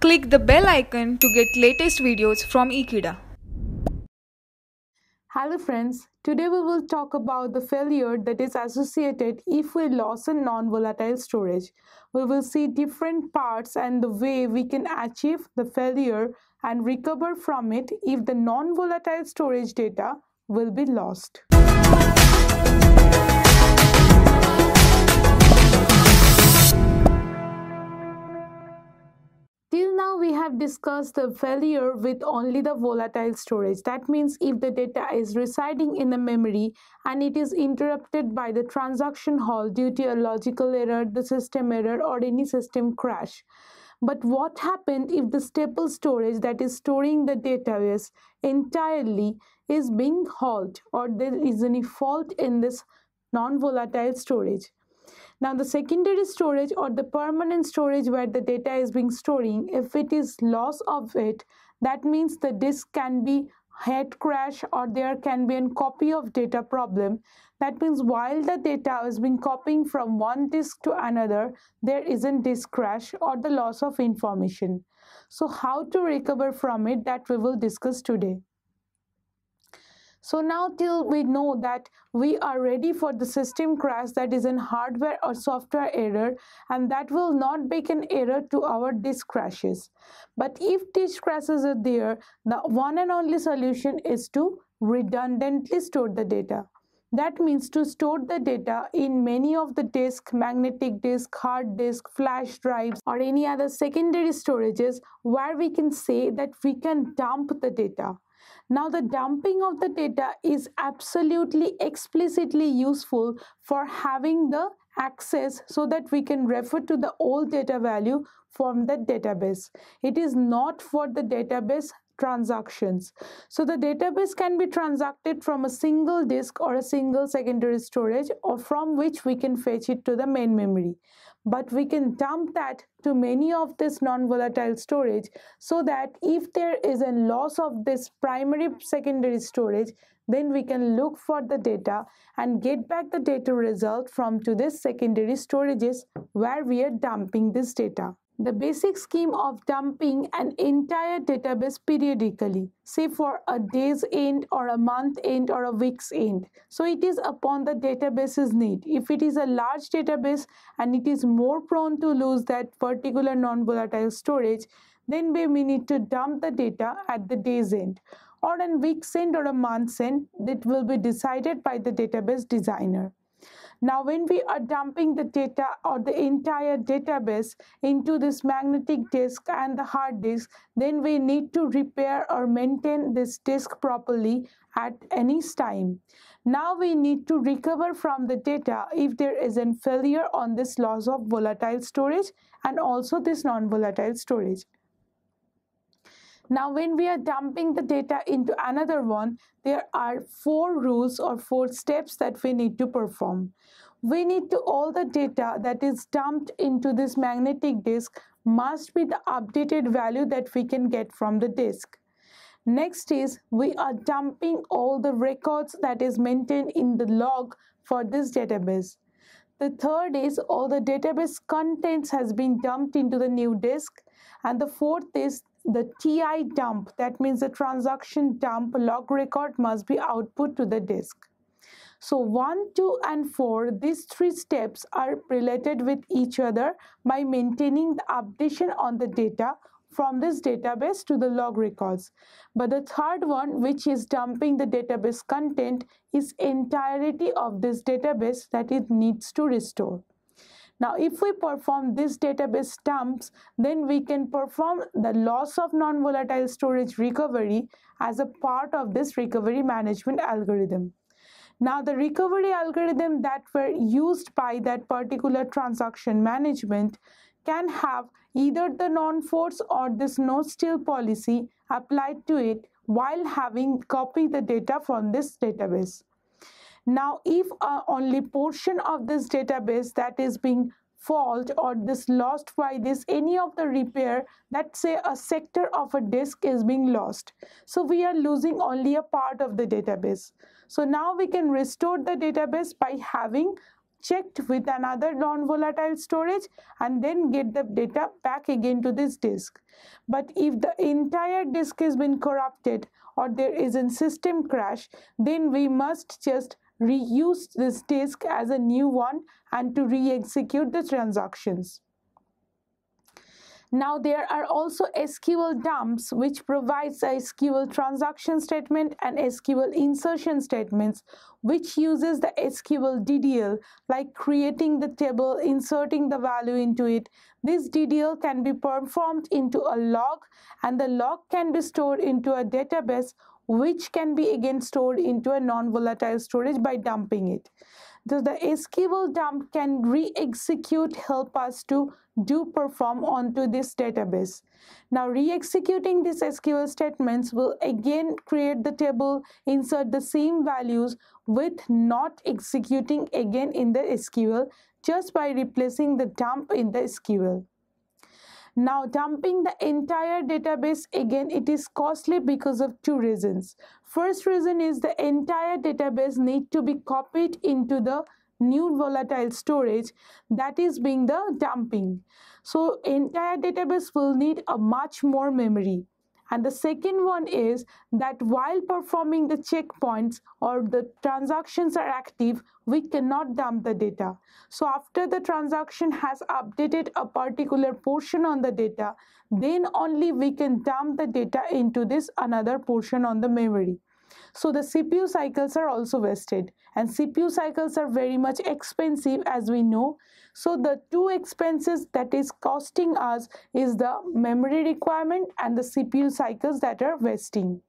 Click the bell icon to get latest videos from Ekeeda. Hello friends, today we will talk about the failure that is associated if we lose a non-volatile storage. We will see different parts and the way we can achieve the failure and recover from it if the non-volatile storage data will be lost. Till now, we have discussed the failure with only the volatile storage. That means if the data is residing in the memory and it is interrupted by the transaction halt due to a logical error, the system error, or any system crash. But what happened if the stable storage that is storing the database entirely is being halted or there is any fault in this non-volatile storage? Now the secondary storage or the permanent storage where the data is being storing, if it is loss of it, that means the disk can be head crash or there can be a copy of data problem. That means while the data is being copying from one disk to another, there isn't disk crash or the loss of information. So how to recover from it that we will discuss today. So now till we know that we are ready for the system crash that is in hardware or software error and that will not make an error to our disk crashes. But if disk crashes are there, the one and only solution is to redundantly store the data. That means to store the data in many of the disk, magnetic disk, hard disk, flash drives or any other secondary storages where we can say that we can dump the data. Now the dumping of the data is absolutely explicitly useful for having the access so that we can refer to the old data value from the database. It is not for the database transactions. So the database can be transacted from a single disk or a single secondary storage or from which we can fetch it to the main memory but we can dump that to many of this non-volatile storage so that if there is a loss of this primary secondary storage then we can look for the data and get back the data result from to this secondary storages where we are dumping this data the basic scheme of dumping an entire database periodically, say for a day's end or a month end or a week's end. So it is upon the database's need. If it is a large database and it is more prone to lose that particular non-volatile storage, then we need to dump the data at the day's end or a week's end or a month's end that will be decided by the database designer. Now, when we are dumping the data or the entire database into this magnetic disk and the hard disk, then we need to repair or maintain this disk properly at any time. Now we need to recover from the data if there is a failure on this loss of volatile storage and also this non-volatile storage. Now, when we are dumping the data into another one, there are four rules or four steps that we need to perform. We need to all the data that is dumped into this magnetic disk must be the updated value that we can get from the disk. Next is we are dumping all the records that is maintained in the log for this database. The third is all the database contents has been dumped into the new disk. And the fourth is the TI dump, that means the transaction dump log record must be output to the disk. So 1, 2 and 4, these three steps are related with each other by maintaining the updation on the data from this database to the log records. But the third one, which is dumping the database content, is entirety of this database that it needs to restore. Now, if we perform this database dumps, then we can perform the loss of non-volatile storage recovery as a part of this recovery management algorithm. Now, the recovery algorithm that were used by that particular transaction management can have either the non-force or this no-steal policy applied to it while having copied the data from this database. Now, if uh, only portion of this database that is being fault or this lost by this any of the repair that say a sector of a disk is being lost so we are losing only a part of the database so now we can restore the database by having checked with another non-volatile storage and then get the data back again to this disk. But if the entire disk has been corrupted or there is a system crash, then we must just reuse this disk as a new one and to re-execute the transactions. Now there are also SQL dumps which provides a SQL transaction statement and SQL insertion statements which uses the SQL DDL like creating the table, inserting the value into it. This DDL can be performed into a log and the log can be stored into a database which can be again stored into a non-volatile storage by dumping it. So the SQL dump can re-execute help us to do perform onto this database. Now re-executing these SQL statements will again create the table, insert the same values with not executing again in the SQL just by replacing the dump in the SQL. Now dumping the entire database again it is costly because of two reasons. First reason is the entire database need to be copied into the new volatile storage that is being the dumping. So entire database will need a much more memory. And the second one is that while performing the checkpoints or the transactions are active, we cannot dump the data. So after the transaction has updated a particular portion on the data, then only we can dump the data into this another portion on the memory. So the CPU cycles are also wasted and CPU cycles are very much expensive as we know. So the two expenses that is costing us is the memory requirement and the CPU cycles that are wasting.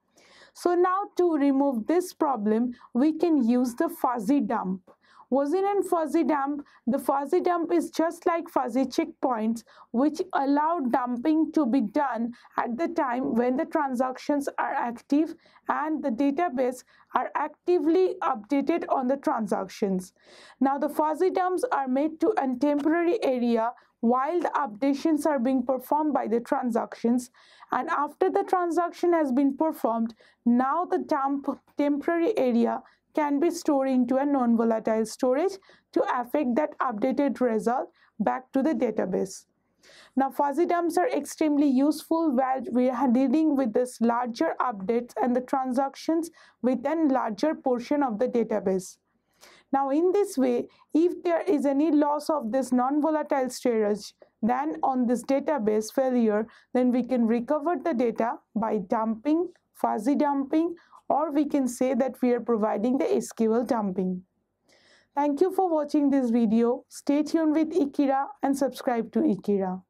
So now to remove this problem, we can use the fuzzy dump. Wasn't and fuzzy dump, the fuzzy dump is just like fuzzy checkpoints which allow dumping to be done at the time when the transactions are active and the database are actively updated on the transactions. Now the fuzzy dumps are made to a temporary area while the updations are being performed by the transactions and after the transaction has been performed now the dump temporary area can be stored into a non-volatile storage to affect that updated result back to the database. Now fuzzy dumps are extremely useful while we are dealing with this larger updates and the transactions within larger portion of the database. Now in this way, if there is any loss of this non-volatile storage, then on this database failure, then we can recover the data by dumping, fuzzy dumping or we can say that we are providing the SQL dumping. Thank you for watching this video. Stay tuned with Ekeeda and subscribe to Ekeeda.